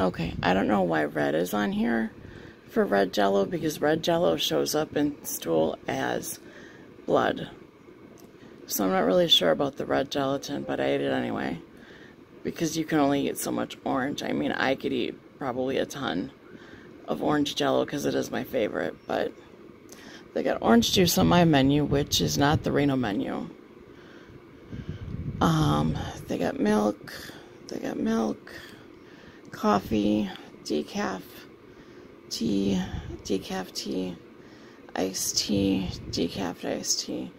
Okay, I don't know why red is on here for red jello because red jello shows up in stool as blood. So I'm not really sure about the red gelatin, but I ate it anyway. Because you can only eat so much orange. I mean, I could eat probably a ton of orange jello because it is my favorite, but they got orange juice on my menu, which is not the renal menu. Um, they got milk, they got milk, coffee, decaf, tea, decaf tea, iced tea, decaf iced tea,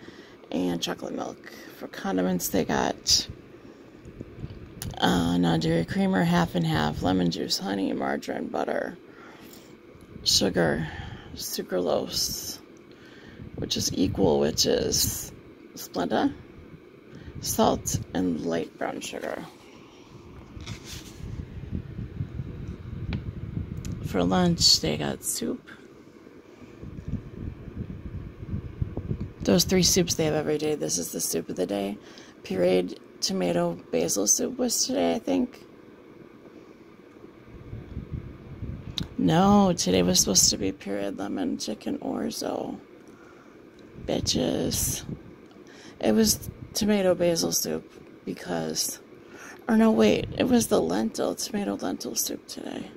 and chocolate milk. For condiments, they got uh, non-dairy creamer, half and half, lemon juice, honey, margarine, butter, sugar, sucralose, which is equal, which is Splenda, salt, and light brown sugar. For lunch, they got soup. Those three soups they have every day. This is the soup of the day. Pureed tomato basil soup was today, I think. No, today was supposed to be pureed lemon chicken orzo. Bitches. It was tomato basil soup because. Or no, wait. It was the lentil, tomato lentil soup today.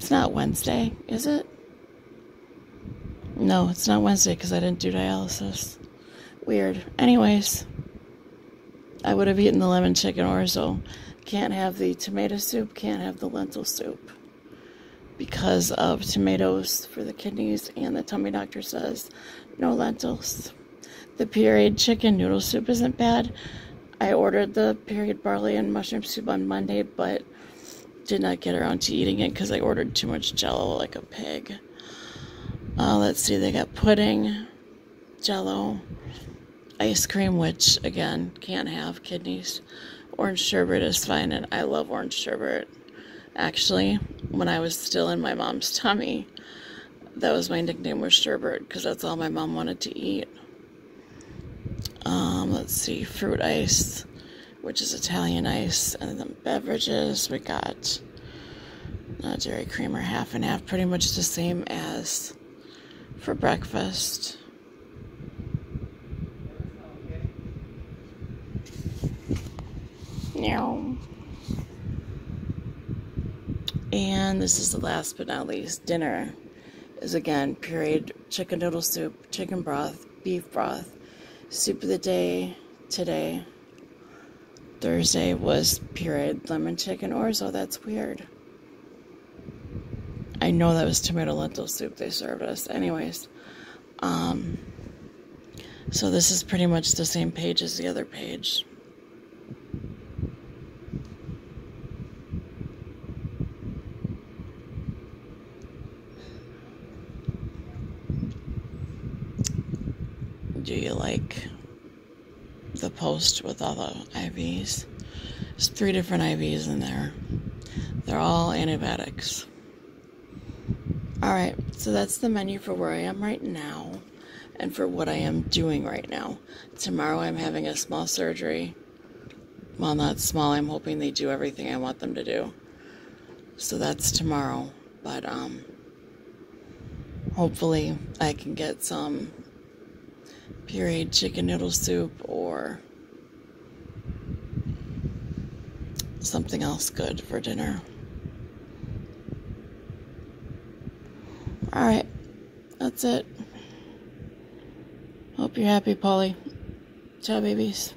It's not Wednesday, is it? No, it's not Wednesday because I didn't do dialysis. Weird. Anyways, I would have eaten the lemon chicken orzo. Can't have the tomato soup, can't have the lentil soup because of tomatoes for the kidneys, and the tummy doctor says no lentils. The pureed chicken noodle soup isn't bad. I ordered the pureed barley and mushroom soup on Monday, but did not get around to eating it because I ordered too much jello like a pig. Uh, let's see, they got pudding, jello, ice cream, which again, can't have kidneys. Orange sherbet is fine, and I love orange sherbet. Actually, when I was still in my mom's tummy, that was my nickname was sherbet because that's all my mom wanted to eat. Um, let's see, fruit ice, which is Italian ice, and then beverages we got uh, dairy creamer half and half, pretty much the same as for breakfast. Meow. And this is the last but not least dinner is again pureed chicken noodle soup, chicken broth, beef broth, soup of the day today. Thursday was pureed lemon chicken orzo. That's weird. I know that was tomato lentil soup they served us. Anyways, um, so this is pretty much the same page as the other page. Do you like the post with all the IVs? There's three different IVs in there. They're all antibiotics. Alright, so that's the menu for where I am right now and for what I am doing right now. Tomorrow I'm having a small surgery. Well, not small, I'm hoping they do everything I want them to do. So that's tomorrow. But, um, hopefully I can get some pureed chicken noodle soup or something else good for dinner. Alright, that's it. Hope you're happy, Polly. Ciao, babies.